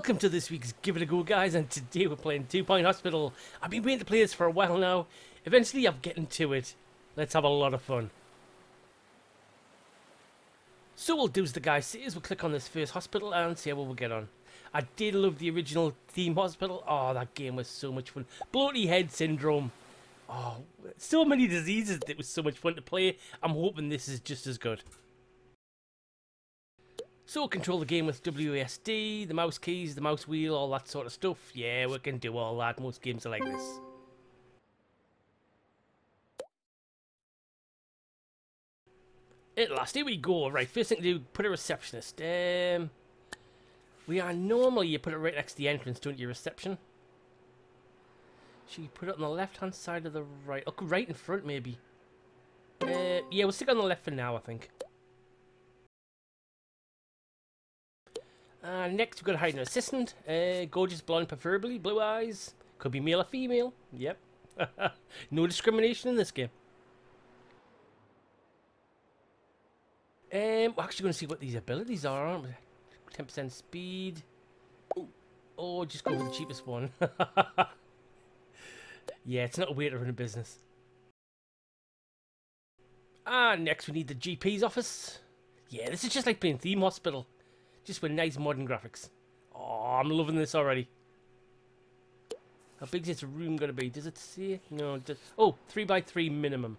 Welcome to this week's Give It A Go, guys, and today we're playing Two Point Hospital. I've been waiting to play this for a while now. Eventually, I'm getting to it. Let's have a lot of fun. So we'll do as the guy says, we'll click on this first hospital and see how we'll get on. I did love the original theme hospital. Oh, that game was so much fun. Bloaty head syndrome. Oh, so many diseases. It was so much fun to play. I'm hoping this is just as good. So control the game with WASD, the mouse keys, the mouse wheel, all that sort of stuff. Yeah, we can do all that. Most games are like this. At last, here we go. Right, first thing to do, put a receptionist. Um, we are normally, you put it right next to the entrance, don't you, reception? Should you put it on the left-hand side of the right? Oh, right in front, maybe. Uh, yeah, we'll stick on the left for now, I think. Uh, next, we've got to hide an assistant. Uh, gorgeous blonde, preferably. Blue eyes. Could be male or female. Yep. no discrimination in this game. Um, we're actually going to see what these abilities are, aren't we? 10% speed. Oh, just go for the cheapest one. yeah, it's not a way to run a business. Ah, next we need the GP's office. Yeah, this is just like playing Theme Hospital. Just with nice modern graphics. Oh, I'm loving this already. How big is this room going to be? Does it say? No, does. Oh, 3 by 3 minimum.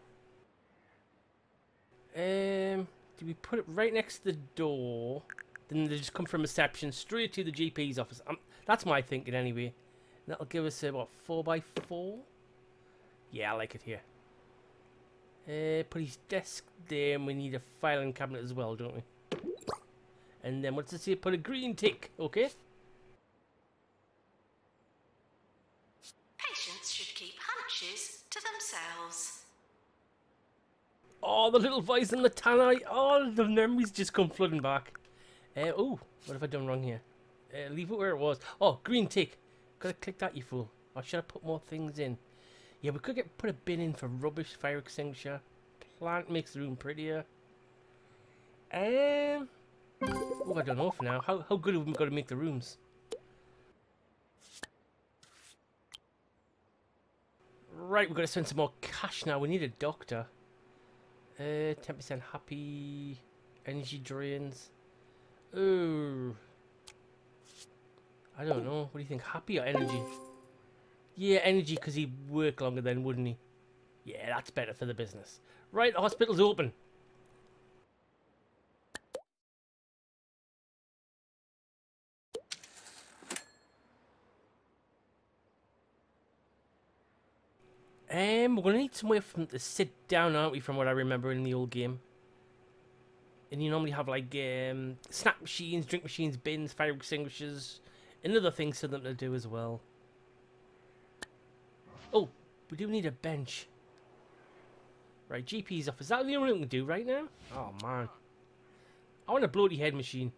Um, do we put it right next to the door? Then they just come from reception straight to the GP's office. Um, that's my thinking anyway. That'll give us a, what, 4 by 4 Yeah, I like it here. Uh, put his desk there and we need a filing cabinet as well, don't we? And then what's it say? Put a green tick, okay? Patients should keep hunches to themselves. Oh, the little voice in the tan eye. Oh, the memories just come flooding back. Uh, oh, what have I done wrong here? Uh, leave it where it was. Oh, green tick. Gotta click that, you fool. Or should I put more things in? Yeah, we could get put a bin in for rubbish, fire extinguisher. Plant makes the room prettier. Um, Oh, I don't know for now. How, how good have we got to make the rooms? Right, we've got to spend some more cash now. We need a doctor. 10% uh, happy. Energy drains. Oh. I don't know. What do you think? Happy or energy? Yeah, energy because he'd work longer then, wouldn't he? Yeah, that's better for the business. Right, the hospital's open. Um, we're going to need somewhere from to sit down, aren't we, from what I remember in the old game. And you normally have, like, um, snack machines, drink machines, bins, fire extinguishers, and other things for them to do as well. Oh, we do need a bench. Right, GP's office. Is that the only thing we can do right now? Oh, man. I want a bloaty head machine.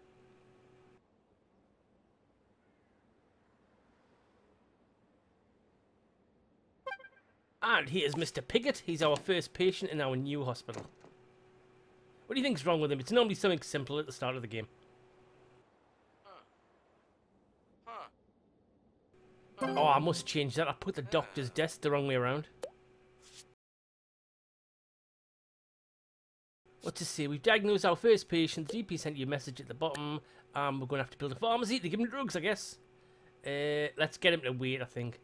And here's Mr. Piggott. He's our first patient in our new hospital. What do you think's wrong with him? It's normally something simple at the start of the game. Oh, I must change that. I put the doctor's desk the wrong way around. What to say? We've diagnosed our first patient. The GP sent you a message at the bottom. Um, we're going to have to build a pharmacy to give him drugs, I guess. Uh, let's get him to wait, I think.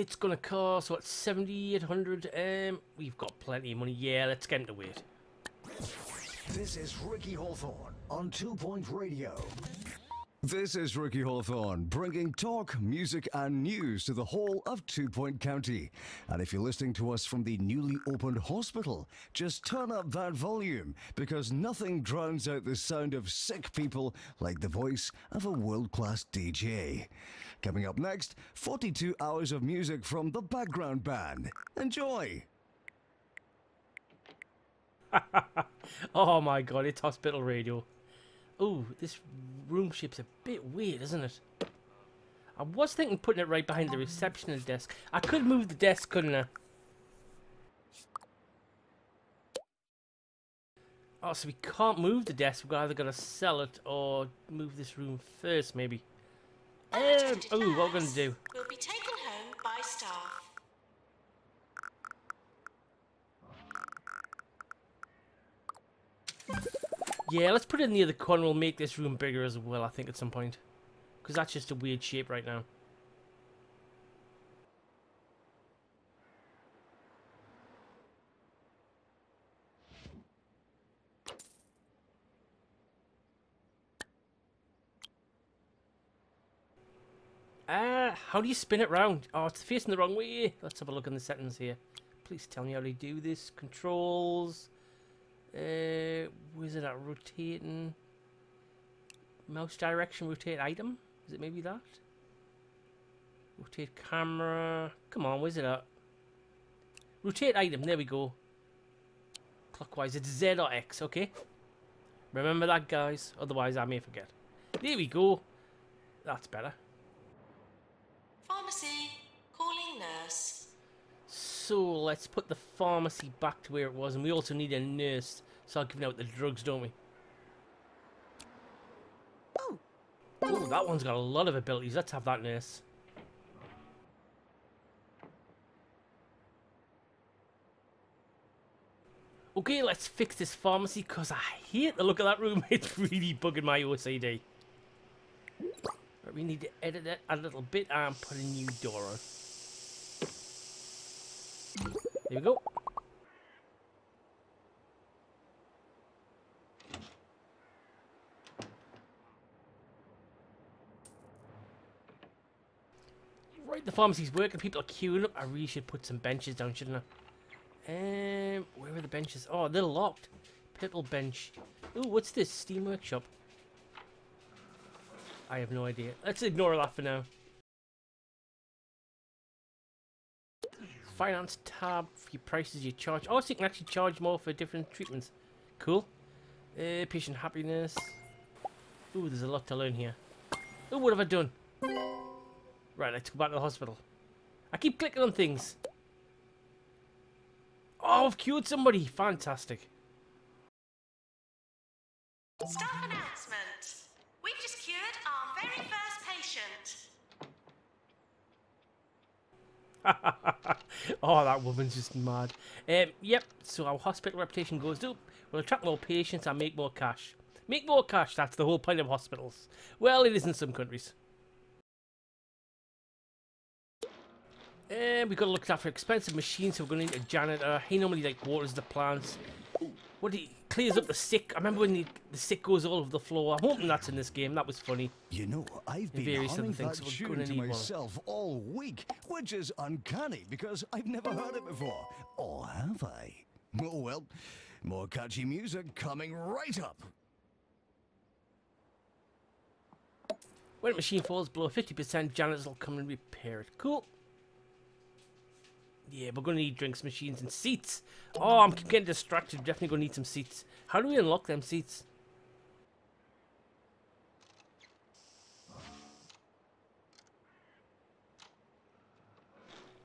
It's gonna cost what 70, 800. Um, we've got plenty of money. Yeah, let's get into it. This is Ricky Hawthorne on Two Point Radio. This is Ricky Hawthorne, bringing talk, music, and news to the whole of Two Point County. And if you're listening to us from the newly opened hospital, just turn up that volume because nothing drowns out the sound of sick people like the voice of a world class DJ. Coming up next, 42 hours of music from the background band. Enjoy! oh my god, it's hospital radio. Oh, this room shape's a bit weird, isn't it? I was thinking putting it right behind the receptionist desk. I could move the desk, couldn't I? Oh, so we can't move the desk. We're either going to sell it or move this room first, maybe. Um, oh, what we're going to do? Will be taken home by staff. Yeah, let's put it in the corner. We'll make this room bigger as well, I think, at some point. Because that's just a weird shape right now. Ah, how do you spin it round? Oh, it's facing the wrong way. Let's have a look in the settings here. Please tell me how to do this. Controls. Uh, where's it a Rotating. Mouse direction, rotate item? Is it maybe that? Rotate camera. Come on, where's it at? Rotate item, there we go. Clockwise, it's Z or X, okay? Remember that, guys. Otherwise, I may forget. There we go. That's better. Pharmacy. Calling nurse. So let's put the pharmacy back to where it was, and we also need a nurse. Start giving out the drugs, don't we? Oh, that one's got a lot of abilities. Let's have that nurse. Okay, let's fix this pharmacy because I hate the look of that room. It's really bugging my OCD. But we need to edit it a little bit and put a new door on. There we go. Right, the pharmacy's working. People are queuing up. I really should put some benches down, shouldn't I? Um, where are the benches? Oh, they're locked. Purple bench. Ooh, what's this? Steam Workshop. I have no idea. Let's ignore that for now. Finance tab for your prices you charge. Oh, so you can actually charge more for different treatments. Cool. Uh, patient happiness. Ooh, there's a lot to learn here. Ooh, what have I done? Right, let's go back to the hospital. I keep clicking on things. Oh, I've cured somebody. Fantastic. Staff announcement. We've just cured our very first patient. oh, that woman's just mad. Um, yep, so our hospital reputation goes up. We'll attract more patients and make more cash. Make more cash, that's the whole point of hospitals. Well, it is in some countries. And we've got to look after expensive machines, so we're going to need a janitor. He normally like waters the plants. What he clears up the sick. I remember when the, the sick goes all over the floor. I'm hoping that's in this game. That was funny. You know, I've been various other humming things, that so tune to need one. myself all week, which is uncanny because I've never heard it before. Or have I? Oh well, more catchy music coming right up. When a machine falls below 50%, janitors will come and repair it. Cool. Yeah, we're going to need drinks machines and seats. Oh, I'm getting distracted. Definitely going to need some seats. How do we unlock them seats?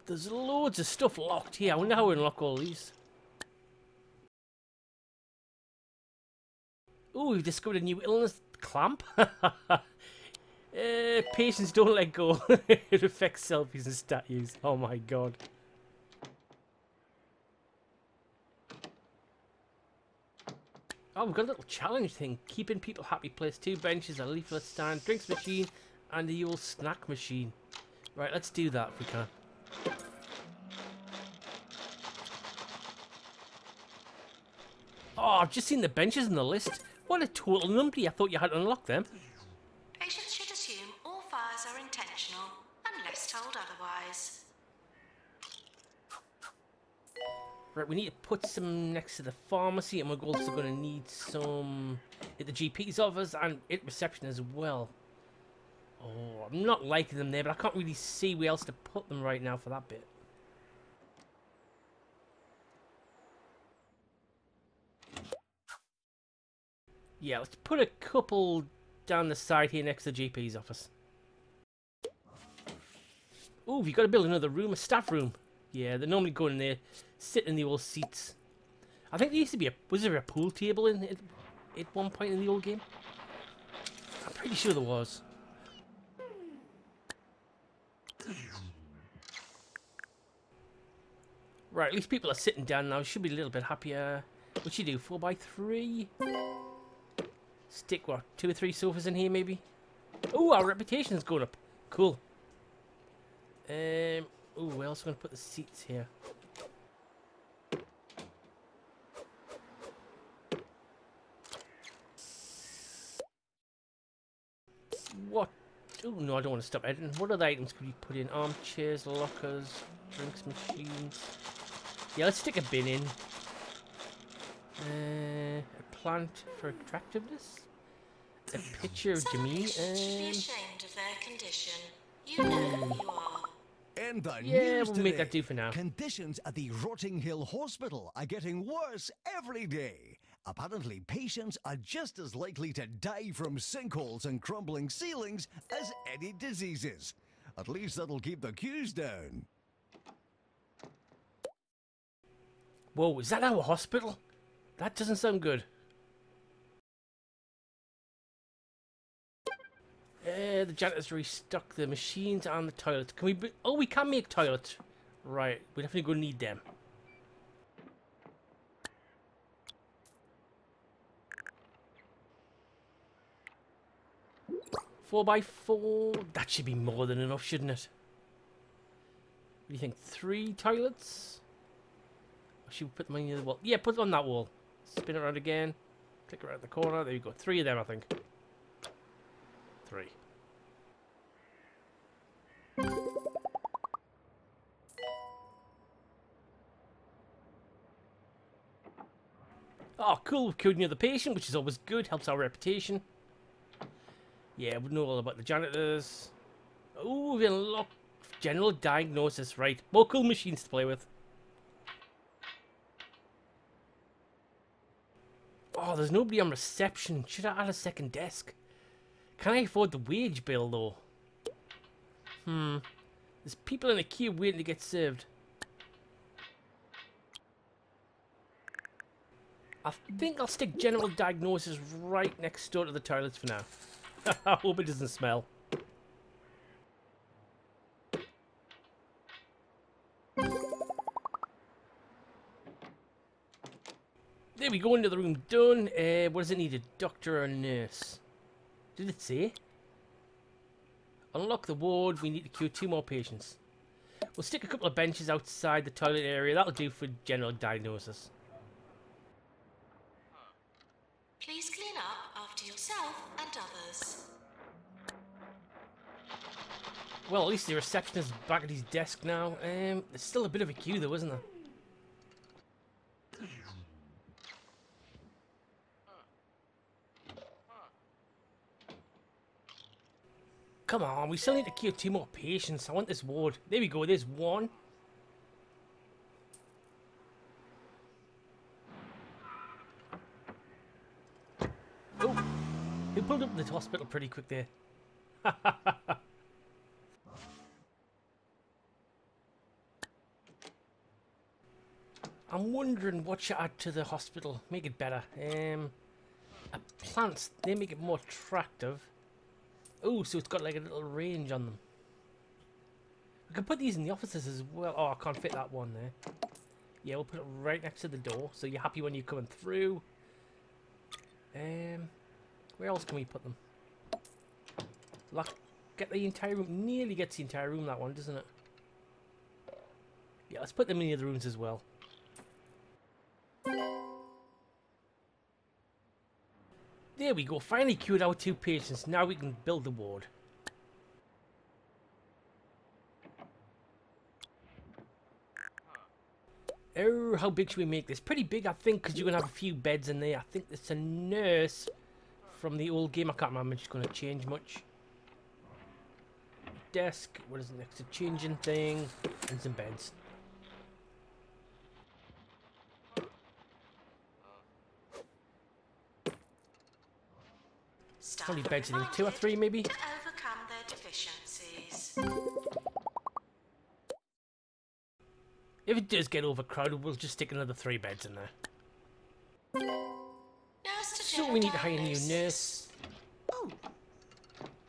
There's loads of stuff locked here. I wonder how we unlock all these. Oh, we've discovered a new illness. Clamp? uh, patients don't let go. it affects selfies and statues. Oh my god. Oh, we've got a little challenge thing. Keeping people happy. Place two benches, a leaflet stand, drinks machine, and the old snack machine. Right, let's do that if we can. Oh, I've just seen the benches in the list. What a total numpty. I thought you had to unlock them. Patients should assume all fires are intentional unless told otherwise. Right, we need to put some next to the pharmacy, and we're also going to need some at the GP's office and at reception as well. Oh, I'm not liking them there, but I can't really see where else to put them right now for that bit. Yeah, let's put a couple down the side here next to the GP's office. Oh, we've got to build another room, a staff room. Yeah, they're normally go in there, sit in the old seats. I think there used to be a was there a pool table in at, at one point in the old game? I'm pretty sure there was. Right, at least people are sitting down now. Should be a little bit happier. What you do? Four by three. Stick what? Two or three sofas in here, maybe. Oh, our reputation's going up. Cool. Um. Oh, where else are we gonna put the seats here? What? Oh no, I don't want to stop editing. What other items could we put in? Armchairs, lockers, drinks machines. Yeah, let's stick a bin in. Uh, a plant for attractiveness. A picture of Some Jamie. patients should be Um, ashamed of their condition. You know who you are. In the Yeah, news we'll make that today, do for now. Conditions at the Rotting Hill Hospital are getting worse every day. Apparently, patients are just as likely to die from sinkholes and crumbling ceilings as any diseases. At least that'll keep the queues down. whoa, is that our hospital? That doesn't sound good. Uh, the janitors restock the machines and the toilets. Can we? Oh, we can make toilets. Right, we definitely gonna need them. Four by four. That should be more than enough, shouldn't it? What do you think? Three toilets? Or should we put them on the other wall? Yeah, put them on that wall. Spin it around again. Click around the corner. There you go. Three of them, I think. Three. Oh, cool. We've killed another patient, which is always good. Helps our reputation. Yeah, we know all about the janitors. Oh, we unlocked general diagnosis. Right. More cool machines to play with. Oh, there's nobody on reception. Should I add a second desk? Can I afford the wage bill, though? Hmm. There's people in the queue waiting to get served. I think I'll stick general diagnosis right next door to the toilets for now. I hope it doesn't smell. There we go, into the room done. Uh, what does it need? A doctor or a nurse? Did it say? Unlock the ward. We need to cure two more patients. We'll stick a couple of benches outside the toilet area. That'll do for general diagnosis. Please clean up after yourself and others. Well, at least the receptionist's back at his desk now. Um, there's still a bit of a queue though, isn't there? Come on, we still need to queue two more patients. I want this ward. There we go, there's one. Oh, we pulled up the hospital pretty quick there. I'm wondering what should add to the hospital. Make it better. Um, uh, plants, they make it more attractive. Oh, so it's got like a little range on them. We could put these in the offices as well. Oh, I can't fit that one there. Yeah, we'll put it right next to the door, so you're happy when you're coming through. Um, where else can we put them? Lock, get the entire room. Nearly gets the entire room. That one, doesn't it? Yeah, let's put them in the other rooms as well. There we go. Finally cured our two patients. Now we can build the ward. Oh, how big should we make this? Pretty big, I think, because you're going to have a few beds in there. I think it's a nurse from the old game. I can't remember. It's going to change much. Desk. What is next to changing thing? And some beds. Are beds in two or three, maybe. To overcome their deficiencies. If it does get overcrowded, we'll just stick another three beds in there. So we need to hire a new nurse. Oh,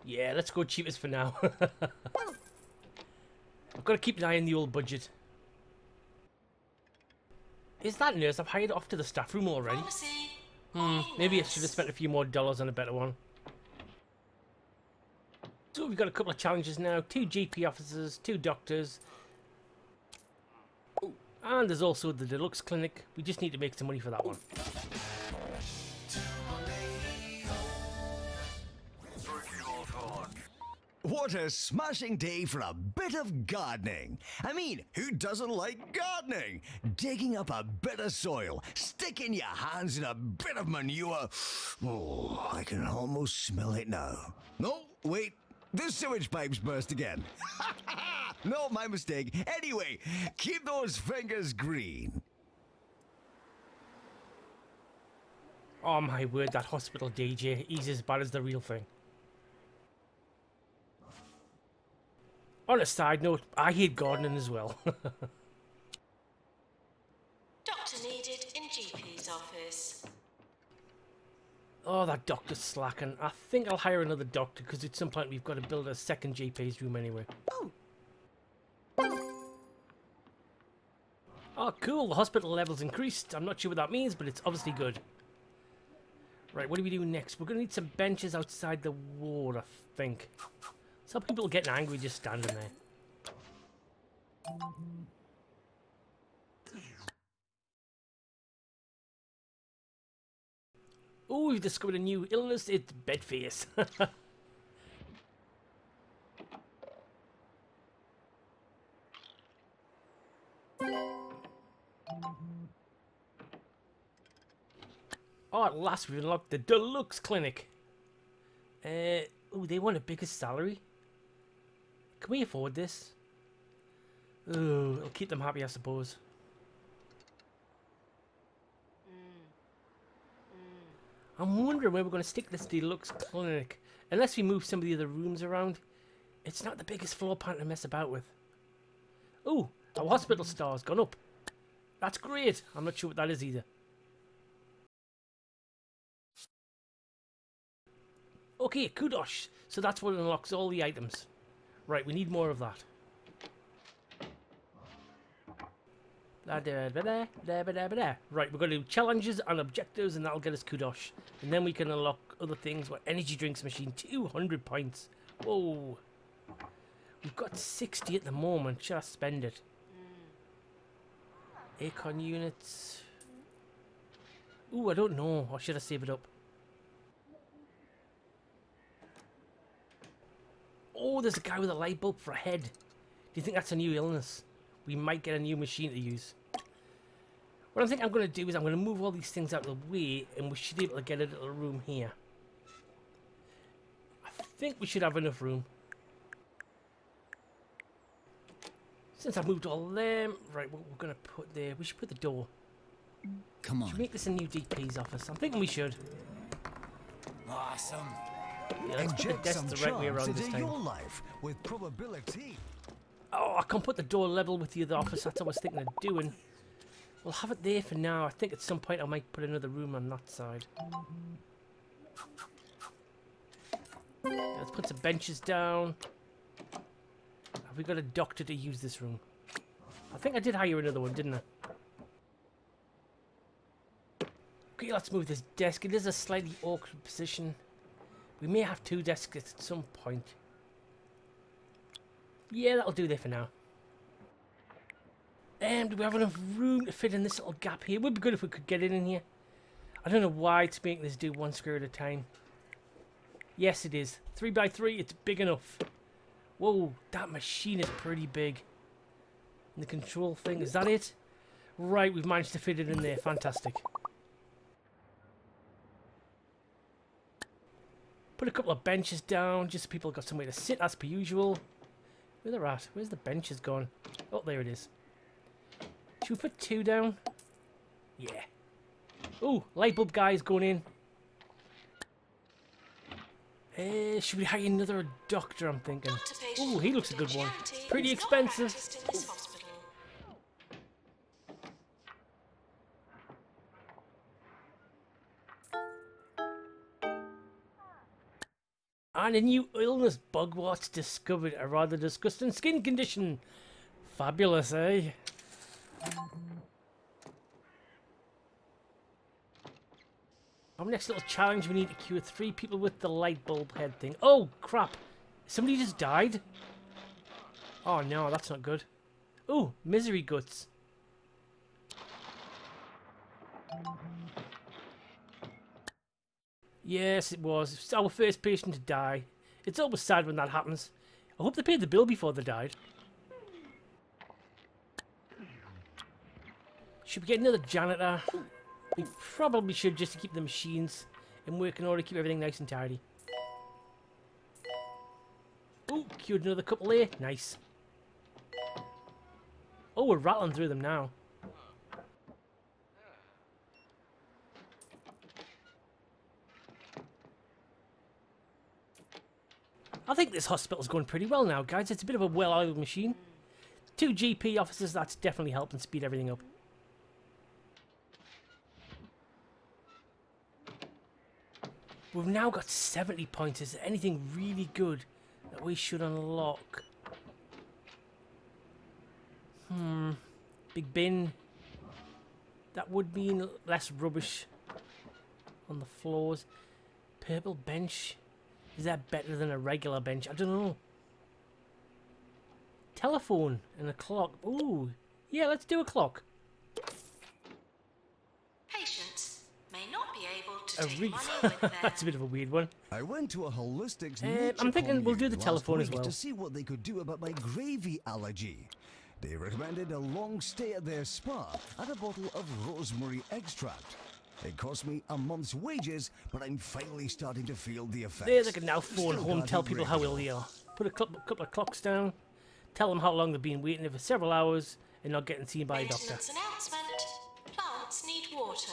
Yeah, let's go cheapest for now. I've got to keep an eye on the old budget. Is that nurse I've hired off to the staff room already? Hmm, maybe I should have spent a few more dollars on a better one. So we've got a couple of challenges now. Two GP officers, two doctors. And there's also the deluxe clinic. We just need to make some money for that one. What a smashing day for a bit of gardening. I mean, who doesn't like gardening? Digging up a bit of soil, sticking your hands in a bit of manure. Oh, I can almost smell it now. No, wait, the sewage pipes burst again. no, my mistake. Anyway, keep those fingers green. Oh my word, that hospital DJ, he's as bad as the real thing. On a side note, I hate gardening as well. Doctor needed in GP's office. Oh, that doctor's slacking. I think I'll hire another doctor because at some point we've got to build a second GP's room anyway. Oh. oh, cool. The hospital level's increased. I'm not sure what that means, but it's obviously good. Right, what do we do next? We're going to need some benches outside the wall, I think. Some people are getting angry just standing there. Oh, we've discovered a new illness. It's bedface. oh, at last we've unlocked the deluxe clinic. Uh, oh, they want a bigger salary. Can we afford this? Ooh, it'll keep them happy, I suppose. I'm wondering where we're going to stick this deluxe clinic. Unless we move some of the other rooms around. It's not the biggest floor plan to mess about with. Ooh, our hospital star's gone up. That's great. I'm not sure what that is either. Okay, kudos. So that's what unlocks all the items. Right, we need more of that. Ah, right, we're going to do challenges and objectives, and that'll get us kudos. And then we can unlock other things. What energy drinks machine, 200 points. Whoa. We've got 60 at the moment. Should I spend it? Mm. Aircon units. Ooh, I don't know. Or should I save it up? Oh, there's a guy with a light bulb for a head. Do you think that's a new illness? We might get a new machine to use. What I think I'm going to do is I'm going to move all these things out of the way and we should be able to get a little room here. I think we should have enough room. Since I've moved all them, right, what we're going to put there, we should put the door. Come Should on. we make this a new GP's office? I'm thinking we should. Awesome. Yeah, let's put the desk the right way around this time. your life with probability. Oh, I can't put the door level with the other office. That's what I was thinking of doing. We'll have it there for now. I think at some point I might put another room on that side. Let's put some benches down. Have we got a doctor to use this room? I think I did hire another one, didn't I? Okay, let's move this desk. It is a slightly awkward position. We may have two desks at some point. Yeah, that'll do there for now. And do we have enough room to fit in this little gap here? It would be good if we could get it in here. I don't know why it's making this do one square at a time. Yes, it is. Three by three, it's big enough. Whoa, that machine is pretty big. And the control thing, is that it? Right, we've managed to fit it in there. Fantastic. Put a couple of benches down, just so people got somewhere to sit as per usual. Where they're at? Where's the benches gone? Oh, there it is. Should we put two down? Yeah. Oh, light bulb guy's going in. Uh, should we hire another doctor, I'm thinking. Oh, he looks a good one. Pretty expensive. In this hospital. And a new illness, bugworts, discovered a rather disgusting skin condition. Fabulous, eh? Mm-hmm. Our next little challenge, we need to cure three people with the light bulb head thing. Oh, crap. Somebody just died? Oh, no, that's not good. Oh, misery guts. Yes, it was. It's our first patient to die. It's always sad when that happens. I hope they paid the bill before they died. Should we get another janitor? We probably should just to keep the machines in working order, keep everything nice and tidy. Oh, cured another couple there. Nice. Oh, we're rattling through them now. I think this hospital's going pretty well now, guys. It's a bit of a well-oiled machine. Two GP officers, that's definitely helping speed everything up. We've now got 70 points. Is there anything really good that we should unlock? Hmm. Big bin. That would mean less rubbish on the floors. Purple bench. Is that better than a regular bench? I don't know. Telephone and a clock. Ooh. Yeah, let's do a clock. Patients may not be able to A take wreath. money with them. That's a bit of a weird one. I went to a holistics Uh, I'm thinking we'll do the commune telephone as well. to see what they could do about my gravy allergy. They recommended a long stay at their spa and a bottle of rosemary extract. It cost me a month's wages, but I'm finally starting to feel the effects. There they can now phone Still home, tell people how ill they are. Put a couple, couple of clocks down, tell them how long they've been waiting for several hours and not getting seen by a doctor. Maintenance announcement. Plants need water.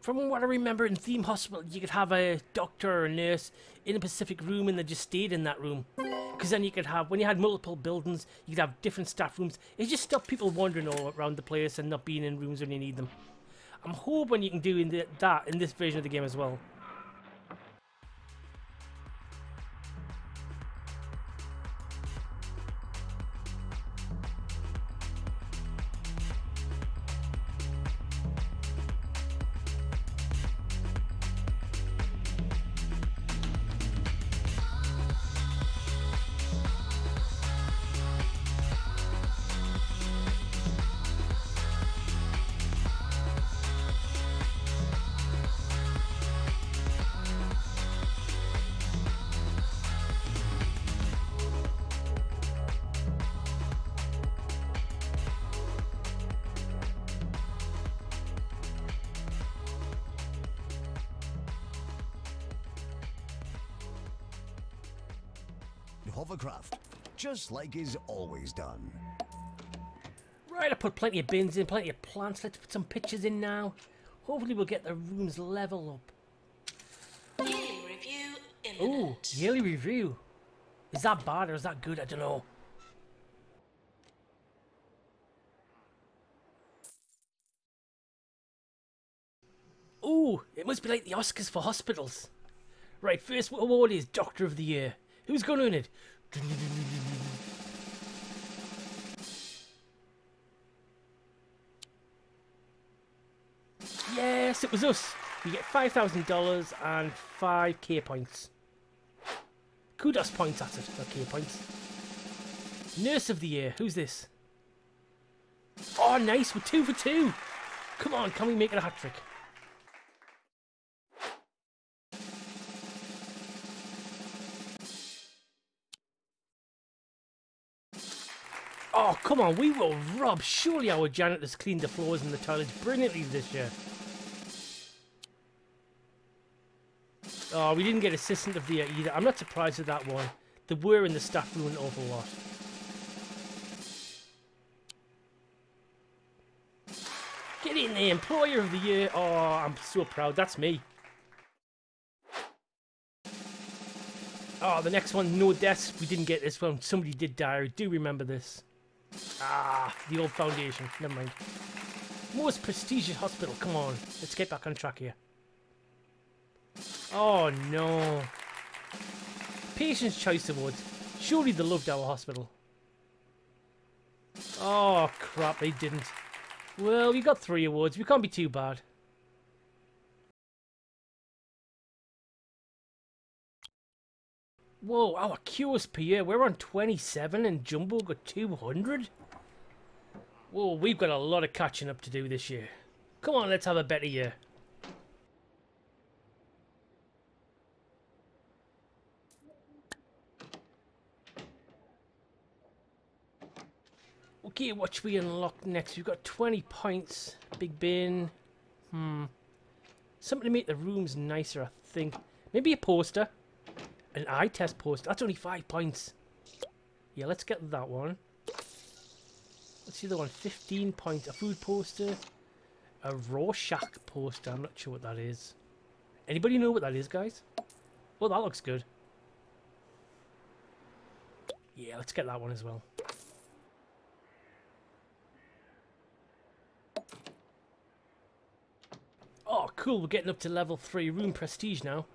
From what I remember in Theme Hospital, you could have a doctor or a nurse in a specific room and they just stayed in that room. Because then you could have, when you had multiple buildings, you could have different staff rooms. It just stopped people wandering all around the place and not being in rooms when you need them. I'm hoping you can do in the, that in this version of the game as well. Hovercraft, just like is always done. Right, I put plenty of bins in, plenty of plants. Let's put some pictures in now. Hopefully we'll get the rooms level up. Yearly review Ooh, imminent. yearly review. Is that bad or is that good? I don't know. Ooh, it must be like the Oscars for hospitals. Right, first award is Doctor of the Year. Who's going win it? Yes, it was us. You get $5,000 and 5k points. Kudos points at it, k points. Nurse of the Year, who's this? Oh, nice, we're two for two. Come on, can we make it a hat trick? Oh, come on, we will rob. Surely our janitors cleaned the floors and the toilets brilliantly this year. Oh, we didn't get Assistant of the Year either. I'm not surprised with that one. There were in the staff room an awful lot. Get in there, Employer of the Year. Oh, I'm so proud. That's me. Oh, the next one, no deaths. We didn't get this one. Somebody did die. I do remember this. Ah, the old foundation. Never mind. Most prestigious hospital. Come on. Let's get back on track here. Oh no. Patient's Choice Awards. Surely they loved our hospital. Oh crap, they didn't. Well, we got three awards. We can't be too bad. Whoa, our QSP, here, we're on 27 and Jumbo got 200? Whoa, we've got a lot of catching up to do this year. Come on, let's have a better year. Okay, what should we unlock next? We've got 20 points. Big bin. Hmm. Something to make the rooms nicer, I think. Maybe a poster. An eye test post. That's only five points. Yeah, let's get that one. Let's see the one. 15 points. A food poster. A Rorschach poster. I'm not sure what that is. Anybody know what that is, guys? Well, that looks good. Yeah, let's get that one as well. Oh, cool. We're getting up to level 3 room prestige now.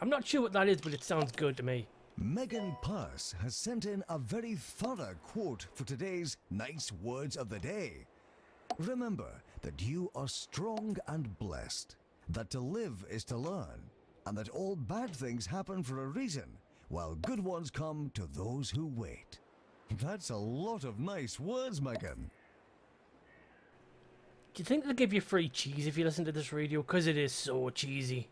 I'm not sure what that is, but it sounds good to me. Megan Purse has sent in a very thorough quote for today's nice words of the day. Remember that you are strong and blessed, that to live is to learn, and that all bad things happen for a reason, while good ones come to those who wait. That's a lot of nice words, Megan. Do you think they'll give you free cheese if you listen to this radio? Because it is so cheesy.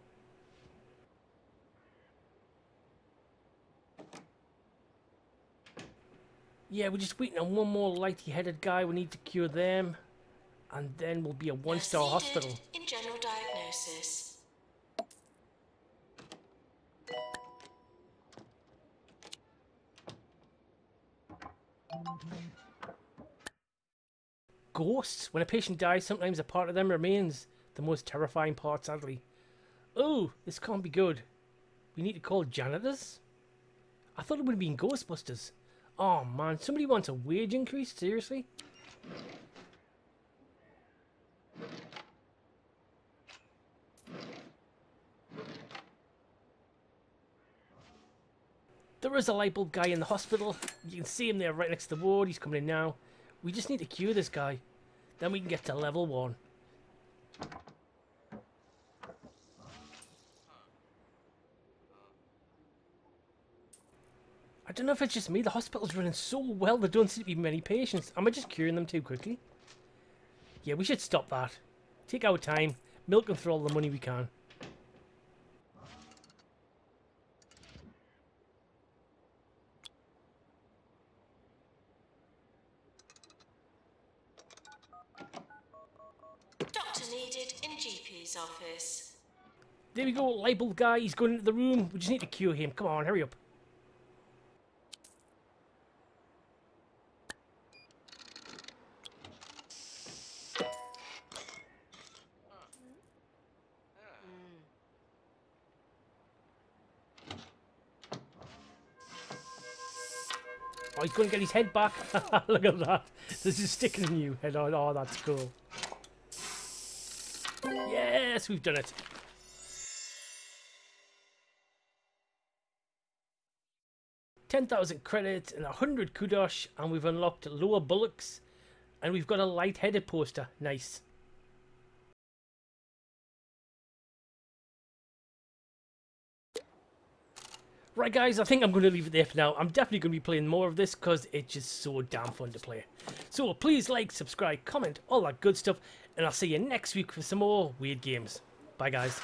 Yeah, we're just waiting on one more lighty-headed guy. We need to cure them. And then we'll be a one-star hospital. In general diagnosis. Ghosts. When a patient dies, sometimes a part of them remains. The most terrifying part, sadly. Oh, this can't be good. We need to call janitors? I thought it would have been Ghostbusters. Oh man, somebody wants a wage increase? Seriously? There is a light bulb guy in the hospital. You can see him there right next to the ward. He's coming in now. We just need to cure this guy. Then we can get to level one. I don't know if it's just me. The hospital's running so well. There don't seem to be many patients. Am I just curing them too quickly? Yeah, we should stop that. Take our time. Milk them for all the money we can. Doctor needed in GP's office. There we go, light bulb guy. He's going into the room. We just need to cure him. Come on, hurry up. Going to get his head back. Look at that. This is sticking a new head on. Oh, that's cool. Yes, we've done it. Ten thousand credits and a hundred kudos, and we've unlocked lower bullocks, and we've got a light-headed poster. Nice. Right, guys, I think I'm going to leave it there for now. I'm definitely going to be playing more of this because it's just so damn fun to play. So please like, subscribe, comment, all that good stuff, and I'll see you next week for some more weird games. Bye, guys.